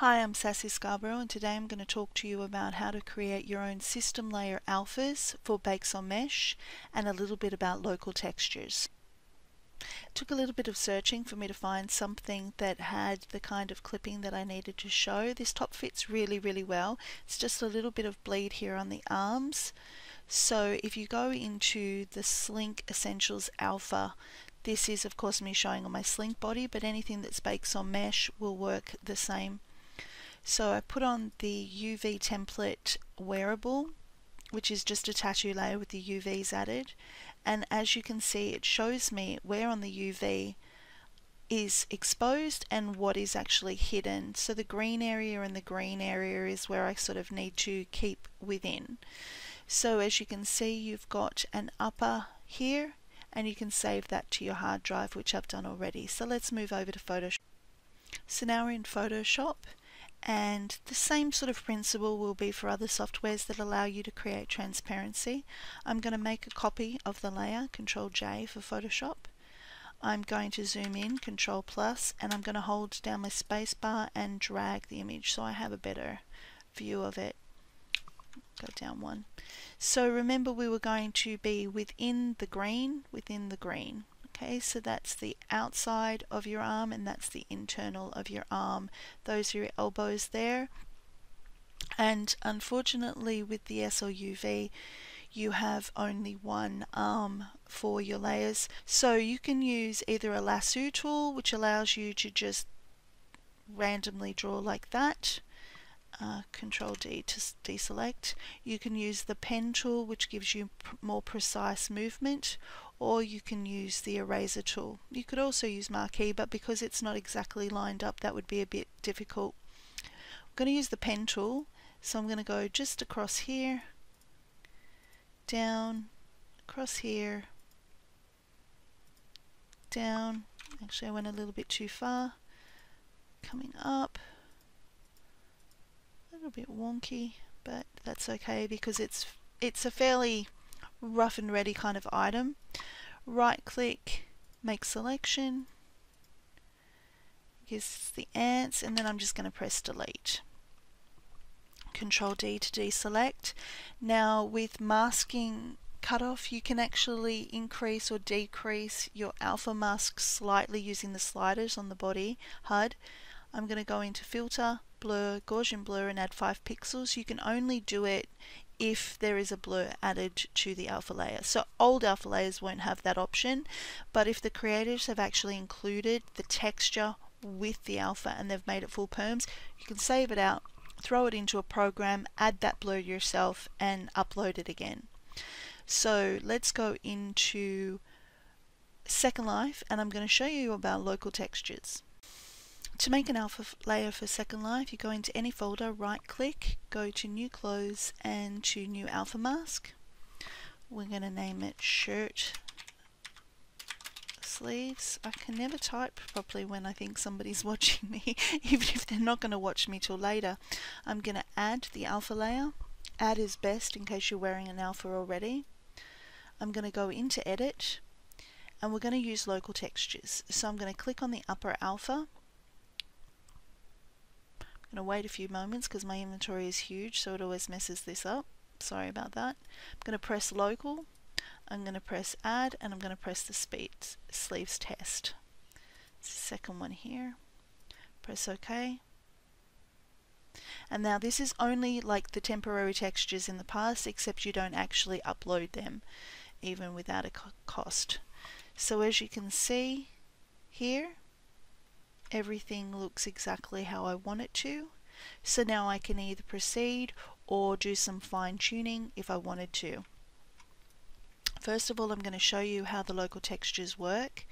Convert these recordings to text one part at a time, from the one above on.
Hi, I'm Sasy Scarborough and today I'm going to talk to you about how to create your own system layer alphas for Bakes on Mesh and a little bit about local textures. It took a little bit of searching for me to find something that had the kind of clipping that I needed to show. This top fits really really well. It's just a little bit of bleed here on the arms. So if you go into the Slink Essentials Alpha this is of course me showing on my slink body but anything that's bakes on mesh will work the same so I put on the UV template wearable, which is just a tattoo layer with the UVs added. And as you can see, it shows me where on the UV is exposed and what is actually hidden. So the green area and the green area is where I sort of need to keep within. So as you can see, you've got an upper here and you can save that to your hard drive, which I've done already. So let's move over to Photoshop. So now we're in Photoshop and the same sort of principle will be for other softwares that allow you to create transparency. I'm going to make a copy of the layer, Control J for Photoshop. I'm going to zoom in, Control plus, and I'm going to hold down my spacebar and drag the image so I have a better view of it. Go down one. So remember we were going to be within the green, within the green. Okay, so that's the outside of your arm and that's the internal of your arm. Those are your elbows there. And unfortunately with the SLUV, you have only one arm for your layers. So you can use either a lasso tool, which allows you to just randomly draw like that. Uh, Control D to deselect. You can use the pen tool, which gives you more precise movement, or you can use the eraser tool. You could also use marquee but because it's not exactly lined up that would be a bit difficult. I'm going to use the pen tool so I'm going to go just across here, down, across here, down, actually I went a little bit too far, coming up, a little bit wonky but that's okay because it's it's a fairly rough and ready kind of item. Right click, make selection, gives the ants, and then I'm just going to press delete. Control D to deselect. Now with masking cutoff you can actually increase or decrease your alpha mask slightly using the sliders on the body HUD. I'm going to go into filter, blur, Gaussian blur and add 5 pixels. You can only do it if there is a blur added to the alpha layer. So old alpha layers won't have that option, but if the creators have actually included the texture with the alpha and they've made it full perms, you can save it out, throw it into a program, add that blur yourself and upload it again. So let's go into Second Life and I'm going to show you about local textures. To make an alpha layer for Second Life, you go into any folder, right click, go to New Clothes and to New Alpha Mask. We're going to name it Shirt Sleeves. I can never type properly when I think somebody's watching me, even if they're not going to watch me till later. I'm going to add the alpha layer. Add is best in case you're wearing an alpha already. I'm going to go into Edit and we're going to use local textures. So I'm going to click on the upper alpha going to wait a few moments because my inventory is huge so it always messes this up. Sorry about that. I'm going to press local, I'm going to press add and I'm going to press the speed sleeves test. second one here. Press OK. And now this is only like the temporary textures in the past except you don't actually upload them even without a cost. So as you can see here everything looks exactly how I want it to. So now I can either proceed or do some fine tuning if I wanted to. First of all, I'm going to show you how the local textures work.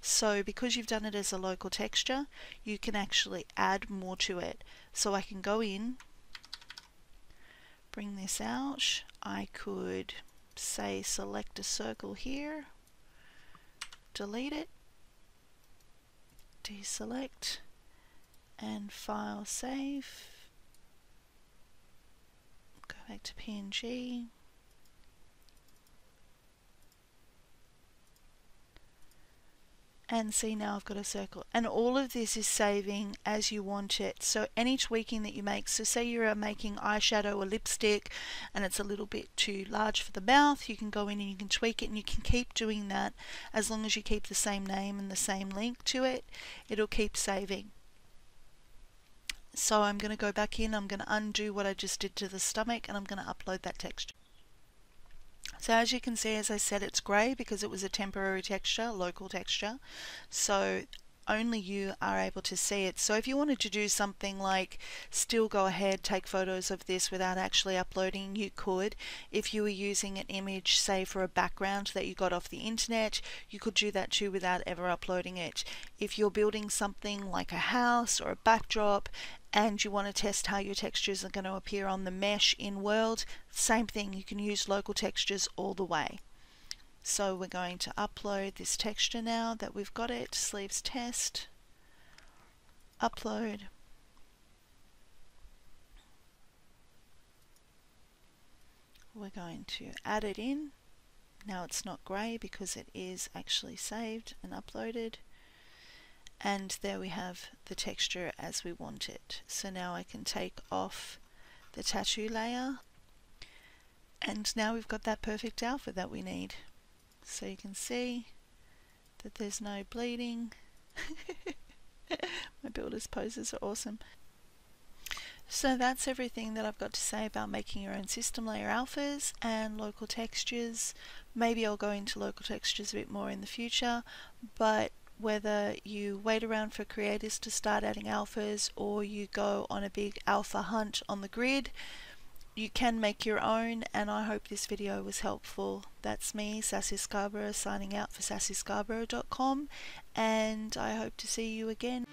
So because you've done it as a local texture, you can actually add more to it. So I can go in, bring this out. I could say select a circle here, delete it, deselect and file save. Go back to PNG and see now I've got a circle. And all of this is saving as you want it. So any tweaking that you make so say you're uh, making eyeshadow or lipstick and it's a little bit too large for the mouth you can go in and you can tweak it and you can keep doing that as long as you keep the same name and the same link to it. It'll keep saving. So I'm going to go back in I'm going to undo what I just did to the stomach and I'm going to upload that texture so as you can see, as I said, it's grey because it was a temporary texture, local texture. So only you are able to see it. So if you wanted to do something like still go ahead, take photos of this without actually uploading, you could. If you were using an image, say for a background that you got off the internet, you could do that too without ever uploading it. If you're building something like a house or a backdrop and you want to test how your textures are going to appear on the mesh in world, same thing, you can use local textures all the way. So we're going to upload this texture now that we've got it, sleeves test, upload. We're going to add it in. Now it's not grey because it is actually saved and uploaded. And there we have the texture as we want it. So now I can take off the tattoo layer and now we've got that perfect alpha that we need. So you can see that there's no bleeding. My builder's poses are awesome. So that's everything that I've got to say about making your own system layer alphas and local textures. Maybe I'll go into local textures a bit more in the future, but whether you wait around for creators to start adding alphas or you go on a big alpha hunt on the grid, you can make your own and I hope this video was helpful. That's me, Sasy Scarborough, signing out for sasyscarborough.com and I hope to see you again.